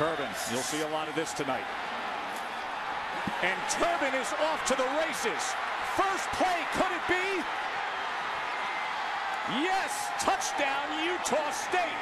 Turbin, you'll see a lot of this tonight. And Turbin is off to the races. First play, could it be? Yes, touchdown Utah State.